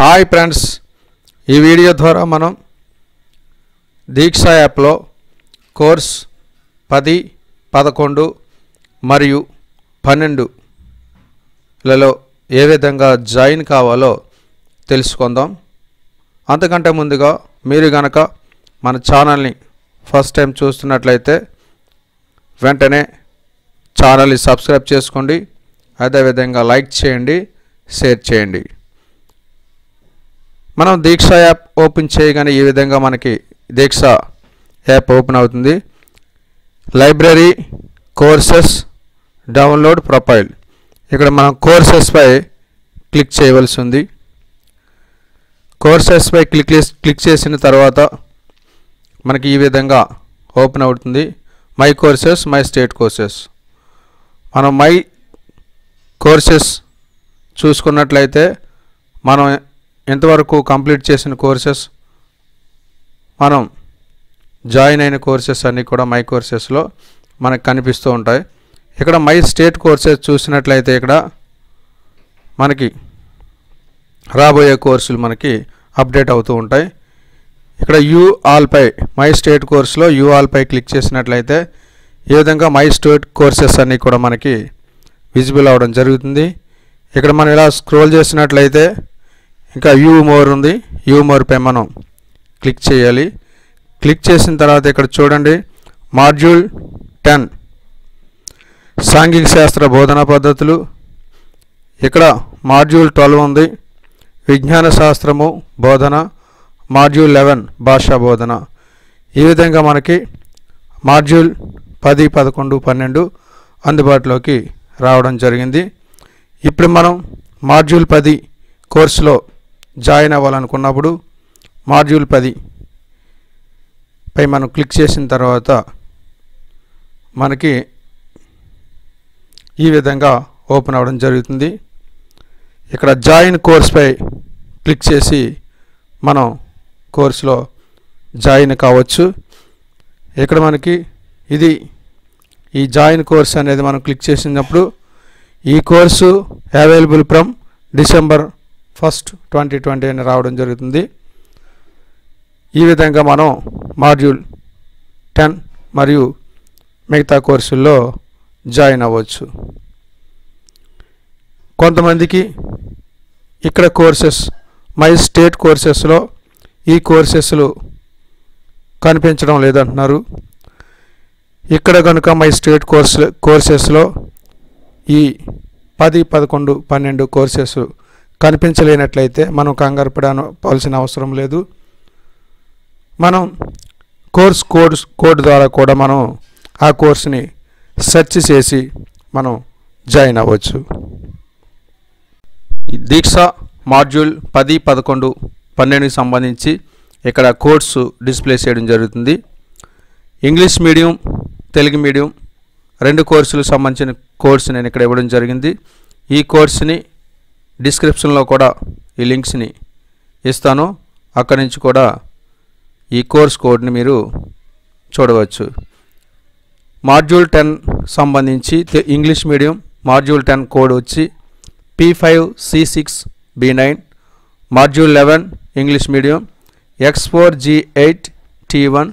Hi friends. ఈ video ద్వారా మనం దీక్ష యాప్లో కోర్స్ పది పదకొండు మరియు పన్నెండులలో ఏ విధంగా జాయిన్ కావాలో తెలుసుకుందాం. అంతకంటే ముందుగా మీరు గనక మన ఛానల్ని ఫస్ట్ టైం చూస్తున్నట్లయితే వెంటనే ఛానల్ని సబ్స్క్రైబ్ చేసుకోండి. అదేవిధంగా లైక్ చేయండి షేర్ చేయండి. మనం దీక్ష యాప్ ఓపెన్ చేయగానే ఈ విధంగా మనకి దీక్ష యాప్ ఓపెన్ అవుతుంది. Library courses download profile. ఇక్కడ మనం కోర్సెస్పై క్లిక్ చేయవలసి ఉంది. కోర్సెస్పై క్లిక్ క్లిక్ చేసిన తర్వాత మనకి ఈ విధంగా ఓపెన్ అవుతుంది. My courses my state courses. మనం మై కోర్సెస్ చూసుకున్నట్లయితే మనం ఇంతవరకు కంప్లీట్ చేసిన కోర్సెస్? మనం జాయిన్ అయిన కోర్సెస్ అన్నీ కూడా మై కోర్సెస్లో మనకు కనిపిస్తూ ఉంటాయి. ఇక్కడ మై స్టేట్ కోర్సెస్ చూసినట్లయితే ఇక్కడ మనకి రాబోయే కోర్సులు మనకి అప్డేట్ అవుతూ ఉంటాయి. ఇక్కడ యూ ఆల్పై మై స్టేట్ కోర్సులో యూ ఆల్పై క్లిక్ చేసినట్లయితే ఈ విధంగా మై స్టేట్ కోర్సెస్ అన్నీ కూడా మనకి విజిబుల్ అవ్వడం జరుగుతుంది. ఇక్కడ మనం ఇలా స్క్రోల్ చేసినట్లయితే ఇంకా యూ మోర్ ఉంది. యూ మోర్పై మనం క్లిక్ చేయాలి. క్లిక్ చేసిన తర్వాత ఇక్కడ చూడండి. Module ten. సాంఘిక శాస్త్ర బోధనా పద్ధతులు. ఇక్కడ మాడ్యూల్ ట్వెల్వ్ ఉంది. విజ్ఞాన శాస్త్రము బోధన. మాడ్యూల్ లెవెన్ భాషా బోధన. ఈ విధంగా మనకి మాడ్యూల్ పది పదకొండు పన్నెండు అందుబాటులోకి రావడం జరిగింది. ఇప్పుడు మనం మాడ్యూల్ పది కోర్సులో జాయిన్ అవ్వాలనుకున్నప్పుడు మాడ్యూల్ పది పై మనం క్లిక్ చేసిన తర్వాత మనకి ఈ విధంగా ఓపెన్ అవ్వడం జరుగుతుంది. ఇక్కడ జాయిన్ కోర్స్పై క్లిక్ చేసి మనం కోర్సులో జాయిన్ కావచ్చు. ఇక్కడ మనకి ఇది ఈ జాయిన్ కోర్స్ అనేది మనం క్లిక్ చేసినప్పుడు ఈ course available from December first twenty twenty అని రావడం జరుగుతుంది. ఈ విధంగా మనం మాడ్యూల్ టెన్ మరియు మిగతా కోర్సుల్లో జాయిన్ అవ్వచ్చు. కొంతమందికి ఇక్కడ కోర్సెస్ మై స్టేట్ కోర్సెస్లో ఈ కోర్సెస్లు కనిపించడం లేదంటున్నారు. ఇక్కడ కనుక మై స్టేట్ కోర్సు కోర్సెస్లో ఈ పది పదకొండు పన్నెండు కోర్సెస్ కనిపించలేనట్లయితే మనం కంగారు పడాల్సిన అవసరం లేదు. మనం కోర్స్ కోడ్ కోడ్ ద్వారా కూడా మనం ఆ కోర్స్ని సెర్చ్ చేసి మనం జాయిన్ అవ్వచ్చు. దీక్ష మాడ్యూల్ పది పదకొండు పన్నెండుకి సంబంధించి ఇక్కడ కోర్సు డిస్ప్లే చేయడం జరుగుతుంది. ఇంగ్లీష్ మీడియం తెలుగు మీడియం రెండు కోర్సులకు సంబంధించిన కోర్సు నేను ఇక్కడ ఇవ్వడం జరిగింది. ఈ కోర్సుని డిస్క్రిప్షన్లో కూడా ఈ లింక్స్ని ఇస్తాను. అక్కడి నుంచి కూడా ఈ కోర్స్ కోడ్ని మీరు చూడవచ్చు. మాడ్యూల్ టెన్ సంబంధించి English medium module ten code వచ్చి P five C six B nine module eleven English medium X four G eight T one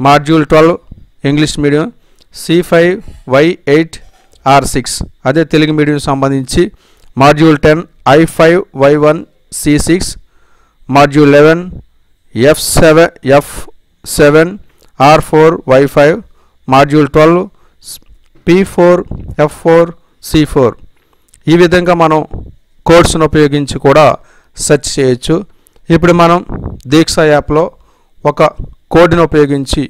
module twelve English medium C five Y eight R six అదే Telugu medium సంబంధించి module ten I five Y one C six module eleven F seven F seven R four Y five module twelve P four F four C four. ఈ విధంగా మనం కోడ్స్ను ఉపయోగించి కూడా search చేయొచ్చు. ఇప్పుడు మనం దీక్ష యాప్లో ఒక కోడ్ని ఉపయోగించి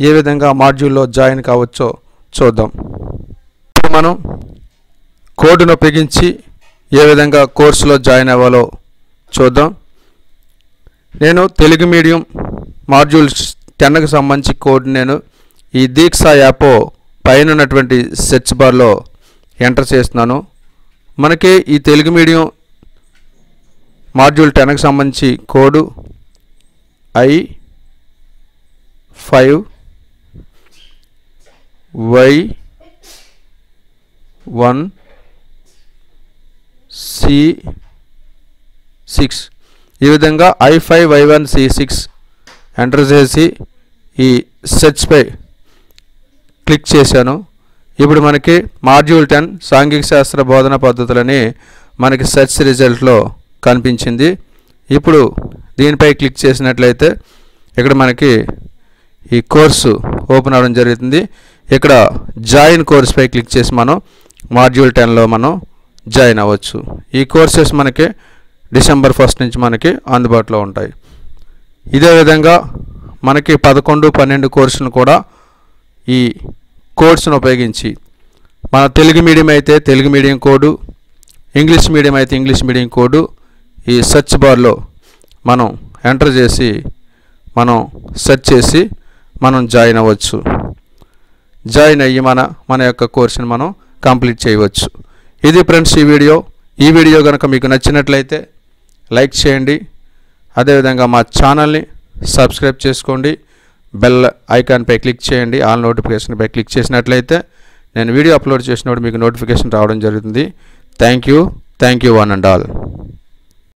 ఏ విధంగా మాడ్యూల్లో జాయిన్ కావచ్చో చూద్దాం. ఇప్పుడు మనం కోడ్ను ఉపయోగించి ఏ విధంగా కోర్సులో జాయిన్ అవ్వాలో చూద్దాం. నేను తెలుగు మీడియం మాడ్యూల్ టెన్కి సంబంధించి కోడ్ నేను ఈ దీక్ష యాప్ పైన ఉన్నటువంటి సెర్చ్ బార్లో ఎంటర్ చేస్తున్నాను. మనకి ఈ తెలుగు మీడియం మాడ్యూల్ టెన్కి సంబంధించి code I five Y one C six. ఈ విధంగా I five Y one C six enter చేసి ఈ సెర్చ్పై క్లిక్ చేశాను. ఇప్పుడు మనకి మాడ్యూల్ టెన్ సాంఘిక శాస్త్ర బోధన పద్ధతులని మనకి సెర్చ్ రిజల్ట్లో కనిపించింది. ఇప్పుడు దీనిపై క్లిక్ చేసినట్లయితే ఇక్కడ మనకి ఈ కోర్సు ఓపెన్ అవ్వడం జరుగుతుంది. ఇక్కడ జాయిన్ కోర్సుపై క్లిక్ చేసి మనం మాడ్యూల్ టెన్లో మనం జాయిన్ అవ్వచ్చు. ఈ కోర్సెస్ మనకి డిసెంబర్ ఫస్ట్ నుంచి మనకి అందుబాటులో ఉంటాయి. ఇదే విధంగా మనకి పదకొండు పన్నెండు కోర్సులను కూడా ఈ కోడ్స్ను ఉపయోగించి మన తెలుగు మీడియం అయితే Telugu medium code English medium అయితే ఇంగ్లీష్ మీడియం కోడు ఈ సెర్చ్ బార్లో మనం ఎంటర్ చేసి మనం సెర్చ్ చేసి మనం జాయిన్ అవ్వచ్చు. జాయిన్ అయ్యి మన మన యొక్క కోర్సుని మనం కంప్లీట్ చేయవచ్చు. ఇది ఫ్రెండ్స్ ఈ వీడియో. ఈ వీడియో కనుక మీకు నచ్చినట్లయితే లైక్ చేయండి. అదేవిధంగా మా ఛానల్ని సబ్స్క్రైబ్ చేసుకోండి. బెల్ ఐకాన్పై క్లిక్ చేయండి. ఆల్ నోటిఫికేషన్పై క్లిక్ చేసినట్లయితే నేను వీడియో అప్లోడ్ చేసినప్పుడు మీకు నోటిఫికేషన్ రావడం జరుగుతుంది. Thank you. Thank you one and all.